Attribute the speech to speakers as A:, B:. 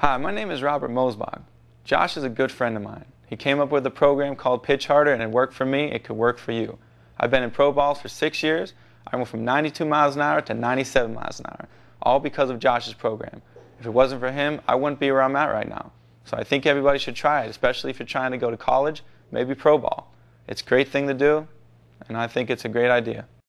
A: Hi, my name is Robert Mosebach. Josh is a good friend of mine. He came up with a program called Pitch Harder and it worked for me, it could work for you. I've been in pro balls for six years. I went from 92 miles an hour to 97 miles an hour, all because of Josh's program. If it wasn't for him, I wouldn't be where I'm at right now. So I think everybody should try it, especially if you're trying to go to college, maybe pro ball. It's a great thing to do, and I think it's a great idea.